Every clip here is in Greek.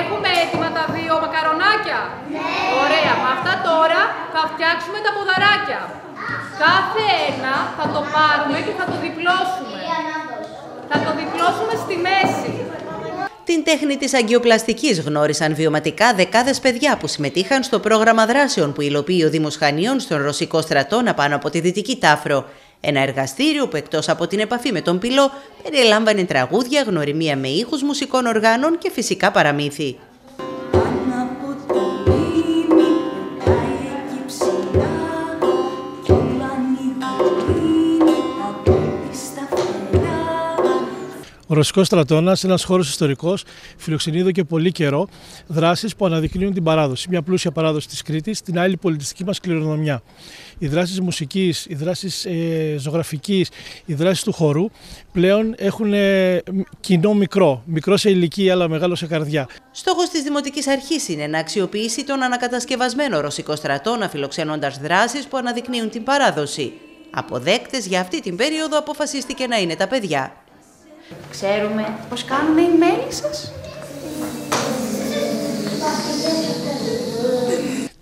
Έχουμε έτοιμα τα δύο μακαρονάκια; Ωραία. Με αυτά τώρα θα φτιάξουμε τα ποδαράκια. Κάθε ένα θα το πάρουμε και θα το διπλώσουμε. Θα το διπλώσουμε στη μέση. Την τέχνη της αγκιοπλαστικής γνώρισαν βιωματικά δεκάδες παιδιά που συμμετείχαν στο πρόγραμμα δράσεων που υλοποιεί ο Δήμος Χανίων στον Ρωσικό στρατόνα πάνω από τη Δυτική Τάφρο. Ένα εργαστήριο που εκτός από την επαφή με τον πυλό περιλάμβανε τραγούδια, γνωριμία με ήχους μουσικών οργάνων και φυσικά παραμύθι. Ο Ρωσικός Στρατόνα, ένας χώρος ιστορικός, φιλοξενεί εδώ και πολύ καιρό δράσεις που αναδεικνύουν την παράδοση. Μια πλούσια παράδοση της Κρήτης, την άλλη πολιτιστική μας κληρονομιά. Οι δράσεις μουσικής, οι δράσεις ε, ζωγραφικής, οι δράσεις του χορού πλέον έχουν ε, κοινό μικρό. Μικρό σε ηλικία, αλλά μεγάλο σε καρδιά. Στόχος της Δημοτικής Αρχής είναι να αξιοποιήσει τον ανακατασκευασμένο Ρωσικό Στρατόνα, φιλοξενώντας δράσεις που αναδεικνύουν την παράδοση. Αποδέκτες για αυτή την περίοδο αποφασίστηκε να είναι τα παιδιά. Ξέρουμε πώς κάνουν οι μέλισσες.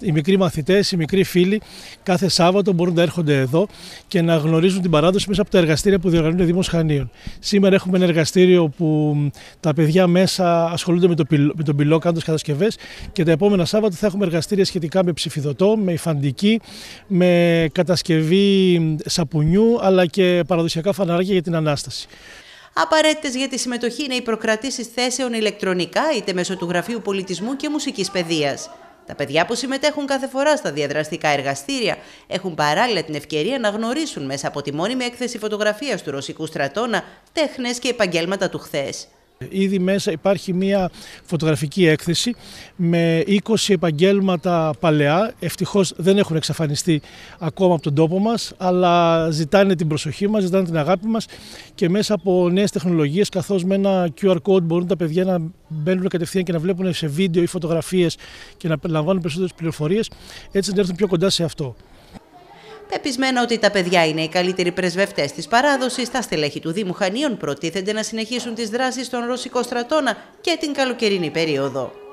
Οι μικροί μαθητές, οι μικροί φίλοι, κάθε Σάββατο μπορούν να έρχονται εδώ και να γνωρίζουν την παράδοση μέσα από τα εργαστήρια που διοργανώνει ο Δήμος Χανίων. Σήμερα έχουμε ένα εργαστήριο που τα παιδιά μέσα ασχολούνται με, το, με τον πυλό κάνοντας κατασκευές και τα επόμενα Σάββατα θα έχουμε εργαστήρια σχετικά με ψηφιδωτό, με υφαντική, με κατασκευή σαπουνιού αλλά και παραδοσιακά φαναράκια για την ανάσταση. Απαραίτητες για τη συμμετοχή είναι οι προκρατήσεις θέσεων ηλεκτρονικά είτε μέσω του Γραφείου Πολιτισμού και Μουσικής Παιδείας. Τα παιδιά που συμμετέχουν κάθε φορά στα διαδραστικά εργαστήρια έχουν παράλληλα την ευκαιρία να γνωρίσουν μέσα από τη μόνιμη έκθεση φωτογραφίας του Ρωσικού στρατόνα τέχνες και επαγγέλματα του χθες. Ήδη μέσα υπάρχει μια φωτογραφική έκθεση με 20 επαγγέλματα παλαιά. Ευτυχώς δεν έχουν εξαφανιστεί ακόμα από τον τόπο μας, αλλά ζητάνε την προσοχή μας, ζητάνε την αγάπη μας και μέσα από νέες τεχνολογίες, καθώς με ένα QR code μπορούν τα παιδιά να μπαίνουν κατευθείαν και να βλέπουν σε βίντεο ή φωτογραφίες και να λαμβάνουν περισσότερες πληροφορίες, έτσι να έρθουν πιο κοντά σε αυτό. Πεπισμένα ότι τα παιδιά είναι οι καλύτεροι πρεσβευτές της παράδοσης, τα στελέχη του Δήμου Χανίων προτίθενται να συνεχίσουν τις δράσεις στον Ρωσικό στρατόνα και την καλοκαιρινή περίοδο.